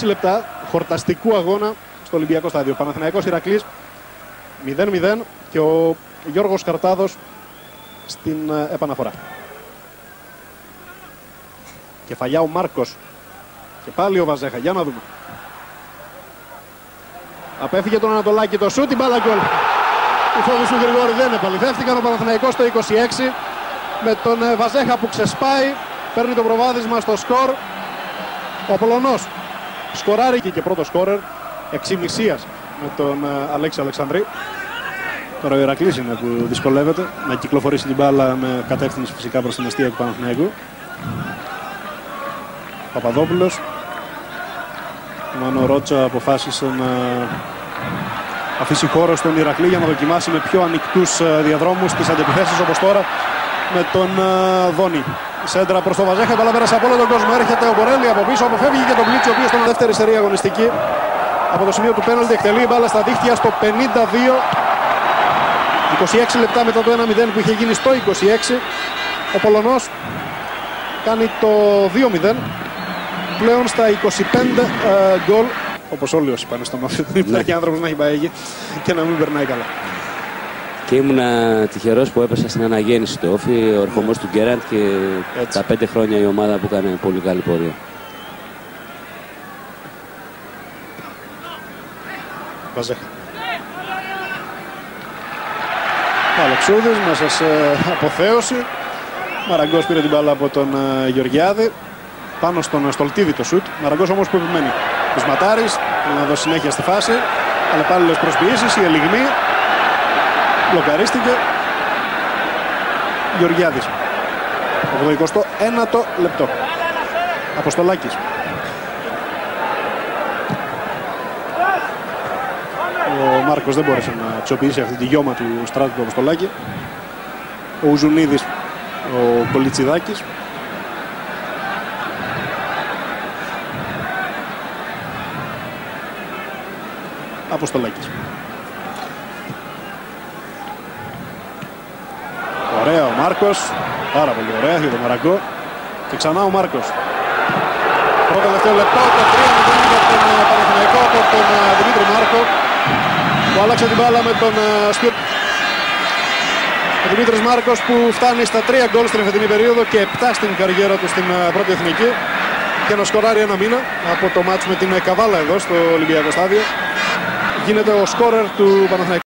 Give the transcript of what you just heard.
26 λεπτά χορταστικού αγώνα στο Ολυμπιακό Στάδιο. Παναθηναϊκός Ηρακλής 0-0 και ο Γιώργος Καρτάδος στην ε, επαναφορά. Κεφαλιά ο Μάρκος και πάλι ο Βαζέχα. Για να δούμε. Απέφυγε τον Ανατολάκη το σούτ, την μπάλα γκολ. Οι φόβοι του Γρηγόρη δεν επαληθεύτηκαν. Ο Παναθηναϊκός το 26 με τον ε, Βαζέχα που ξεσπάει. Παίρνει το προβάδισμα στο σκορ. Ο Πολωνός σκοράρει και πρώτο σκόρερ εξημισίας με τον ε, Αλέξη Αλεξανδρή. Τώρα ο Ηρακλής είναι που δυσκολεύεται να κυκλοφορήσει την μπάλα με κατεύθυνση φυσικά προς την αιστεία του Παναθηναϊκού. Παπαδόπουλος. Ο Μάνο Ρότσα αποφάσισε να αφήσει χώρο στον Ηρακλή για να δοκιμάσει με πιο ανοιχτούς ε, διαδρόμους τις αντιπιθέσεις όπως τώρα με τον ε, Δόνη. Σέντρα προς το Βαζέχα, μπαλά πέρασε από όλο τον κόσμο. Έρχεται ο Μπορέλη από πίσω, αποφεύγει και τον Μπλίτσι, ο οποίος ήταν δεύτερη σερή αγωνιστική. Από το σημείο του πέναλτι εκτελεί μπάλα στα δίχτυα στο 52. 26 λεπτά μετά το 1-0 που είχε γίνει στο 26. Ο Πολωνός κάνει το 2-0. Πλέον στα 25 ε, γκολ. Όπως όλοι όσοι πάνε στον Όφη. Δεν υπάρχει άνθρωπος να έχει πάει εκεί και να μην περνάει καλά. Και ήμουν τυχερός που έπεσα στην αναγέννηση του Όφη, ο ερχομός του Γκέραντ και Έτσι. τα πέντε χρόνια η ομάδα που έκανε πολύ καλή πορεία. Βαζέχα. Αλεξούδης μέσα σε αποθέωση. Μαραγκός πήρε την μπάλα από τον ε, Γεωργιάδη. Πάνω στον Στολτίδη το σουτ. Μαραγκός όμως που επιμένει. Κουσματάρης, θέλει να δώσει συνέχεια στη φάση. Αλλεπάλληλες προσποιήσεις, η ελιγμή. Μπλοκαρίστηκε. Γεωργιάδης. Από το 21ο λεπτό. Αποστολάκης. Ο Μάρκος δεν μπόρεσε να αξιοποιήσει αυτή τη γιώμα του στράτου του Αποστολάκη. Ο Ουζουνίδης, ο Κολιτσιδάκης. Αποστολάκης. Ωραία ο Μάρκος. Πάρα πολύ ωραία για τον Μαραγκό. Και ξανά ο Μάρκος. Πρώτο τελευταίο λεπτό, το 3-0 για τον ε, Παναθηναϊκό από τον ε, Δημήτρη Μάρκο που άλλαξε την μπάλα με τον ε, Σπιο... Ο Δημήτρης Μάρκος που φτάνει στα 3 γκολ στην εφετινή περίοδο και 7 στην καριέρα του στην ε, πρώτη εθνική και να σκοράρει ένα μήνα από το μάτς με την ε, Καβάλα εδώ στο Ολυμπιακό Στάδιο. Γίνεται ο σκόρερ του Παναθηναϊκού.